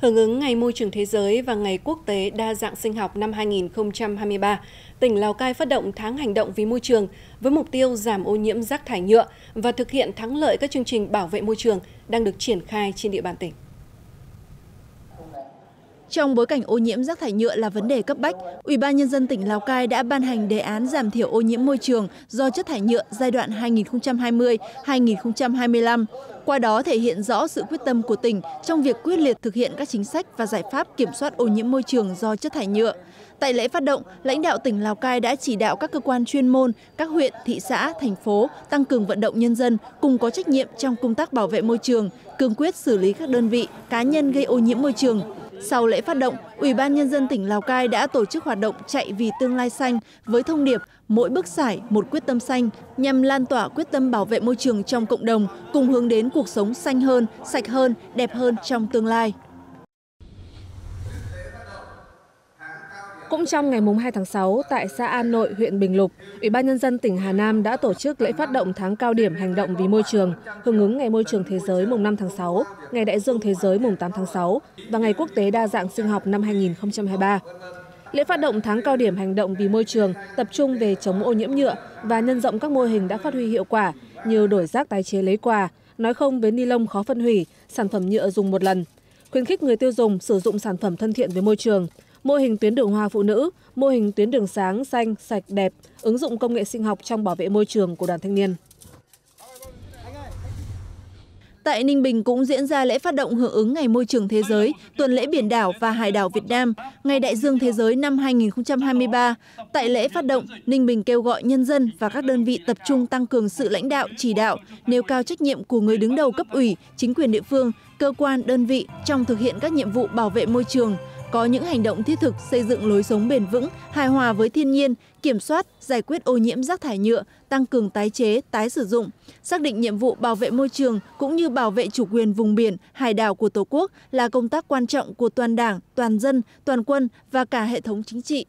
Hưởng ứng Ngày Môi trường Thế giới và Ngày Quốc tế Đa dạng sinh học năm 2023, tỉnh Lào Cai phát động tháng hành động vì môi trường với mục tiêu giảm ô nhiễm rác thải nhựa và thực hiện thắng lợi các chương trình bảo vệ môi trường đang được triển khai trên địa bàn tỉnh. Trong bối cảnh ô nhiễm rác thải nhựa là vấn đề cấp bách, Ủy ban nhân dân tỉnh Lào Cai đã ban hành đề án giảm thiểu ô nhiễm môi trường do chất thải nhựa giai đoạn 2020-2025. Qua đó thể hiện rõ sự quyết tâm của tỉnh trong việc quyết liệt thực hiện các chính sách và giải pháp kiểm soát ô nhiễm môi trường do chất thải nhựa. Tại lễ phát động, lãnh đạo tỉnh Lào Cai đã chỉ đạo các cơ quan chuyên môn, các huyện, thị xã, thành phố tăng cường vận động nhân dân cùng có trách nhiệm trong công tác bảo vệ môi trường, cương quyết xử lý các đơn vị, cá nhân gây ô nhiễm môi trường, sau lễ phát động, Ủy ban Nhân dân tỉnh Lào Cai đã tổ chức hoạt động chạy vì tương lai xanh với thông điệp mỗi bước sải một quyết tâm xanh nhằm lan tỏa quyết tâm bảo vệ môi trường trong cộng đồng cùng hướng đến cuộc sống xanh hơn, sạch hơn, đẹp hơn trong tương lai. Cũng trong ngày 2 tháng 6, tại xã An Nội, huyện Bình Lục, Ủy ban Nhân dân tỉnh Hà Nam đã tổ chức lễ phát động tháng cao điểm hành động vì môi trường, hưởng ứng Ngày Môi trường Thế giới mùng 5 tháng 6, Ngày Đại dương Thế giới mùng 8 tháng 6 và Ngày Quốc tế Đa dạng sinh học năm 2023. Lễ phát động tháng cao điểm hành động vì môi trường tập trung về chống ô nhiễm nhựa và nhân rộng các mô hình đã phát huy hiệu quả như đổi rác tái chế lấy quà, nói không với ni lông khó phân hủy, sản phẩm nhựa dùng một lần, khuyến khích người tiêu dùng sử dụng sản phẩm thân thiện với môi trường, mô hình tuyến đường hoa phụ nữ, mô hình tuyến đường sáng, xanh, sạch, đẹp, ứng dụng công nghệ sinh học trong bảo vệ môi trường của đoàn thanh niên. Tại Ninh Bình cũng diễn ra lễ phát động hưởng ứng Ngày Môi trường Thế giới, Tuần lễ Biển đảo và Hải đảo Việt Nam, Ngày Đại dương Thế giới năm 2023. Tại lễ phát động, Ninh Bình kêu gọi nhân dân và các đơn vị tập trung tăng cường sự lãnh đạo, chỉ đạo, nêu cao trách nhiệm của người đứng đầu cấp ủy, chính quyền địa phương, cơ quan, đơn vị trong thực hiện các nhiệm vụ bảo vệ môi trường, có những hành động thiết thực xây dựng lối sống bền vững, hài hòa với thiên nhiên, kiểm soát, giải quyết ô nhiễm rác thải nhựa, tăng cường tái chế, tái sử dụng, xác định nhiệm vụ bảo vệ môi trường cũng như bảo vệ chủ quyền vùng biển, hải đảo của Tổ quốc là công tác quan trọng của toàn Đảng, toàn dân, toàn quân và cả hệ thống chính trị.